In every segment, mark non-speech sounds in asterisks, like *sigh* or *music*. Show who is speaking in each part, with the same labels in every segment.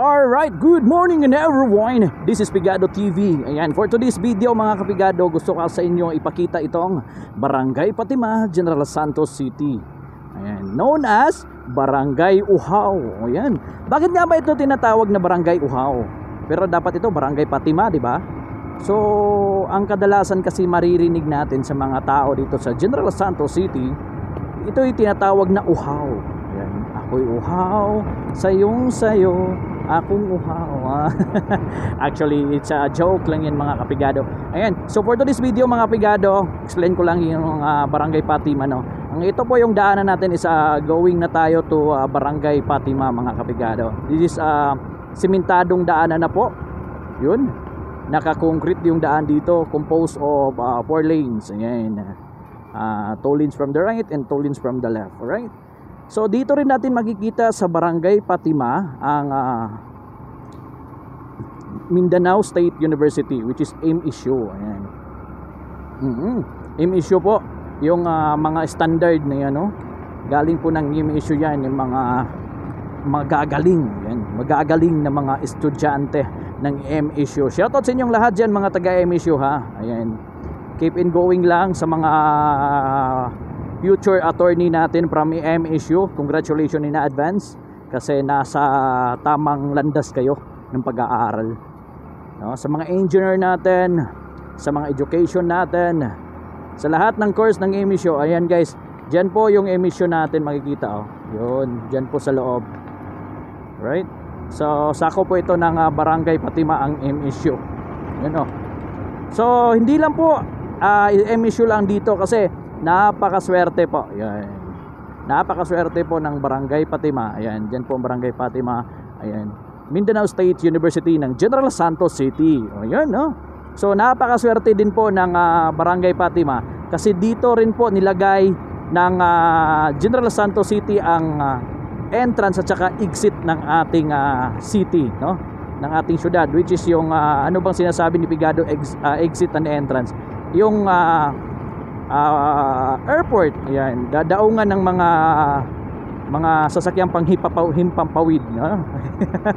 Speaker 1: Alright, good morning and everyone! This is Pigado TV. Ayan, for today's video mga kapigado, gusto ko sa inyo ipakita itong Barangay Patima, General Santos City. Ayan, known as Barangay Uhaw. Ayan. Bakit nga ba ito tinatawag na Barangay Uhaw? Pero dapat ito Barangay Patima, di ba? So, ang kadalasan kasi maririnig natin sa mga tao dito sa General Santos City, ito yung tinatawag na uhaw. Ayan, ako'y uhaw, sayong sayo, akong uhaw. *laughs* Actually, it's a joke lang yan mga kapigado. Ayan, so for today's video mga kapigado, explain ko lang yung ah, Barangay Patima. No? Ang ito po yung daanan natin is ah, going na tayo to ah, Barangay Patima mga kapigado. This is uh, simentadong daanan na po. Yun, naka-concrete yung daan dito, composed of uh, four lanes. Ayan. Uh, two lanes from the right and two lanes from the left. Alright? So dito rin natin makikita sa Barangay Patima ang ah, Mindanao State University which is MSU. Ayan. Mhm. MSU po yung ah, mga standard na yan, no? Galing po ng MSU yan yung mga magagaling yan, magagaling na mga estudyante ng MSU. Shoutout sa inyong lahat diyan mga taga MSU ha. Ayan. Keep in going lang sa mga future attorney natin from MSU. Congratulations in advance kasi nasa tamang landas kayo ng pag-aaral. No, sa mga engineer natin, sa mga education natin, sa lahat ng course ng MSU, ayan guys, diyan po yung MSU natin makikita oh. Yun, diyan po sa loob. Right? So, sako po ito ng ah, Barangay Patima ang MSU. Yun oh. So, hindi lang po ah, MSU lang dito kasi napakaswerte po. Yan. Napakaswerte po ng Barangay Patima. Ayan, diyan po ang Barangay Patima. Ayan. Mindanao State University ng General Santos City. O yan, no? So, napakaswerte din po ng ah, Barangay Patima kasi dito rin po nilagay ng ah, General Santos City ang ah, entrance at saka exit ng ating ah, city, no? ng ating syudad which is yung ah, ano bang sinasabi ni Pigado ex- ah, exit and entrance yung ah, ah, airport. Ayan. Dadaungan ng mga mga sasakyang panghimpapaw himpampawid no?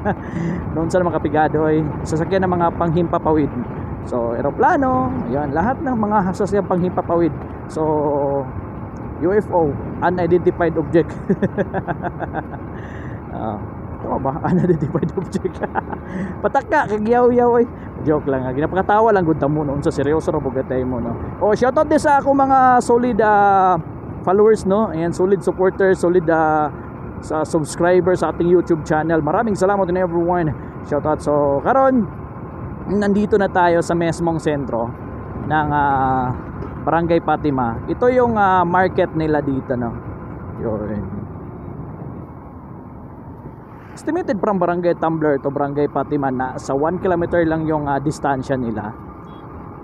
Speaker 1: *laughs* noon sa mga kapigado ay sasakyan ng mga panghimpapawid so eroplano. Ayan. Lahat ng mga sasakyang panghimpapawid so UFO unidentified object. *laughs* Ah, tama ba? Unidentified object. *laughs* Patak ka, kagyaw-yaw ay. Joke lang. ah. Ginapakatawa lang gud mo noon sa seryoso ra bugatay mo no. Oh, shoutout din sa ako mga solid ah, followers no. Ayan, solid supporters, solid ah, sa subscribers sa ating YouTube channel. Maraming salamat din everyone. Shoutout. So, karon nandito na tayo sa mesmong sentro ng ah, Barangay Patima. Ito yung ah, market nila dito no. Yun. Estimated from Barangay Tumbler to Barangay Patima na sa 1 kilometer lang yung ah, distansya nila.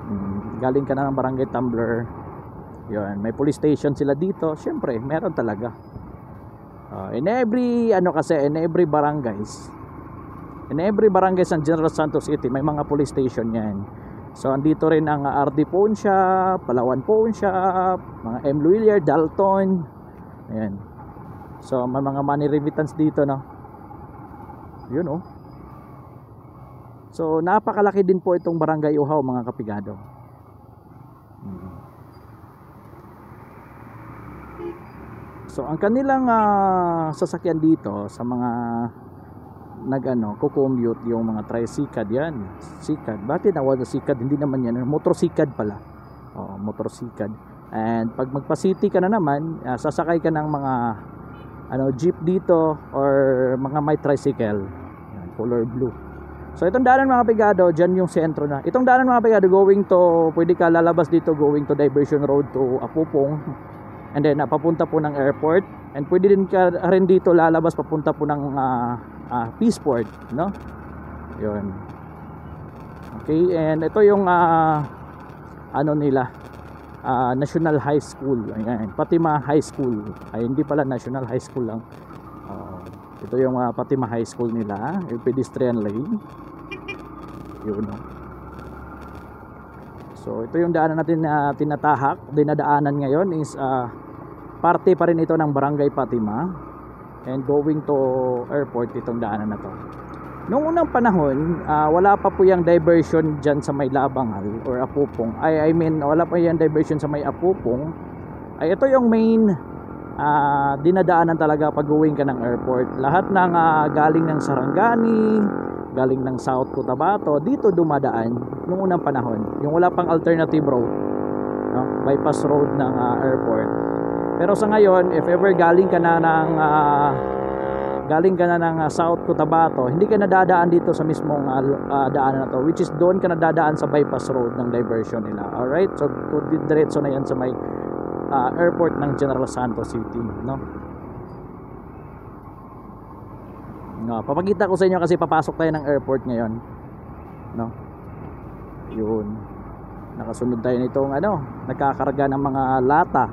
Speaker 1: Mm, galing ka na ng Barangay Tumbler. Yun, may police station sila dito. Siyempre, meron talaga. Ah, in every ano kasi in every barangays in every barangay sa General Santos City may mga police station yan. So andito rin ang RD Pawn Shop, Palawan Pawn Shop, mga M. Luilier, Dalton. Ayan. So may mga money remittance dito no. Yun oh. So napakalaki din po itong Barangay Uhaw mga kapigado. Mm. So ang kanilang ah, sasakyan dito sa mga nagano ko-commute yung mga tricycad yan. Sikad. Bakit tawag na sikad? Hindi naman yan. Motorsikad pala. Oh, motorsikad. And pag magpa-city ka na naman, ah, sasakay ka ng mga ano jeep dito or mga may tricycle. Color blue. So itong daanan mga pigado, dyan yung sentro na. Itong daanan mga pigado going to, pwede ka lalabas dito going to Diversion Road to Apupong. And then uh, papunta po ng airport. And pwede din ka rin dito lalabas papunta po ng uh, uh, Peaceport, no? Yun. Okay, and ito yung ah, ano nila, ah, National High School. Ayan, Patima High School. Ay hindi pala National High School lang. Ito yung ah, Patima High School nila, yung pedestrian lane. Yun. no? So ito yung daanan natin na tinatahak, dinadaanan ngayon is ah, parte pa rin ito ng Barangay Patima and going to airport itong daanan na to. Noong unang panahon, ah, wala pa po yung diversion dyan sa may Labangal or Apupong. I, I mean, wala pa yung diversion sa may Apupong. Ay, ito yung main ah, dinadaanan talaga pag uwing ka ng airport. Lahat ng ah, galing ng Sarangani, galing ng South Cotabato, dito dumadaan noong unang panahon. Yung wala pang alternative road, no? bypass road ng ah, airport. Pero sa ngayon, if ever galing ka na ng ah, galing ka na ng South Cotabato, hindi ka nadadaan dito sa mismong lu- ah, daanan na to, which is doon ka nadadaan sa bypass road ng diversion nila. Alright? So, diretso na yan sa may ah, airport ng General Santos City, no? No, papakita ko sa inyo kasi papasok tayo ng airport ngayon. No? Yun. Nakasunod tayo nitong ano, nagkakarga ng mga lata.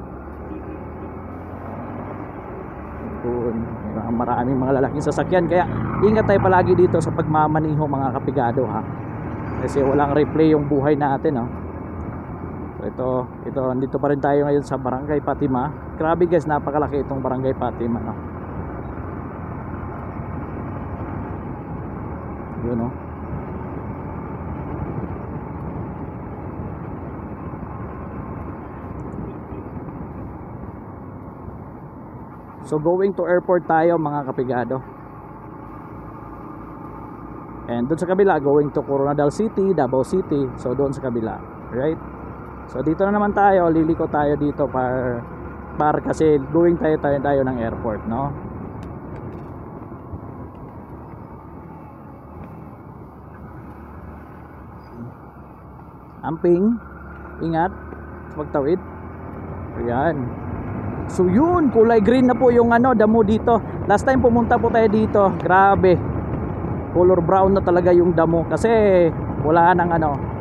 Speaker 1: Yun. Maraming mga lalaking sasakyan kaya ingat tayo palagi dito sa pagmamaniho mga kapigado ha. Kasi walang replay yung buhay natin, no. Ito, ito andito pa rin tayo ngayon sa Barangay Fatima. Grabe guys, napakalaki itong Barangay Fatima, no. Yun, no. So going to airport tayo mga kapigado. And doon sa kabila, going to Coronadal City, Davao City. So doon sa kabila, right? So dito na naman tayo, liliko tayo dito par par kasi going tayo tayo tayo ng airport, no? Amping, ingat sa pagtawid. Ayan. So yun, kulay green na po yung ano, damo dito. Last time pumunta po tayo dito, grabe. Color brown na talaga yung damo kasi wala nang ano,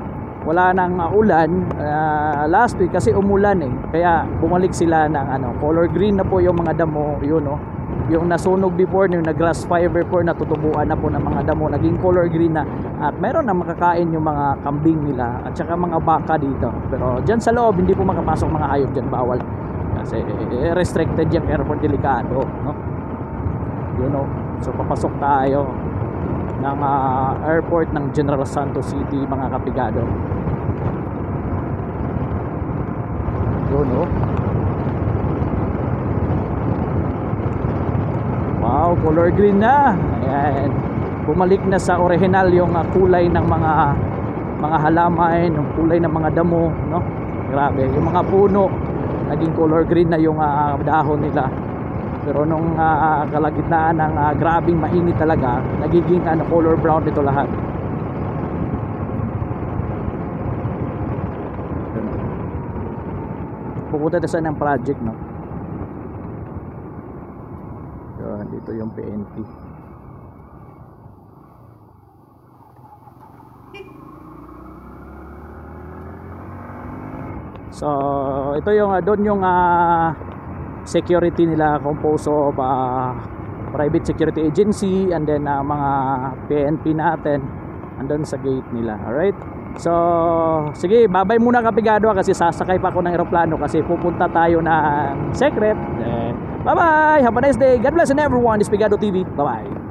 Speaker 1: wala nang uh, ulan Ah, last week kasi umulan eh. Kaya bumalik sila ng ano, color green na po yung mga damo, yun oh. Yung nasunog before, yung na grass fire before, natutubuan na po ng mga damo, naging color green na. At meron na makakain yung mga kambing nila at saka mga baka dito. Pero dyan sa loob, hindi po makapasok mga hayop dyan, bawal kasi restricted yung airport delikado no you know so papasok tayo ng ah, airport ng General Santos City mga kapigado yun no wow color green na. Ayan. Bumalik na sa original yung ah, kulay ng mga mga halaman yung kulay ng mga damo no? Grabe. Yung mga puno naging color green na yung ah, dahon nila pero nung ah, kalagitnaan ng ah, grabing mainit talaga nagiging ano, color brown ito lahat. Pupunta tayo sa ng project no? Yun, dito yung PNP So, ito yung uh, doon yung ah, security nila composed of ah, private security agency and then ah, mga PNP natin andun sa gate nila. Alright? So, sige, babay muna kapigado ah, kasi sasakay pa ako ng eroplano kasi pupunta tayo ng secret. Eh, bye-bye! Have a nice day! God bless and everyone! This Pigado TV. Bye-bye!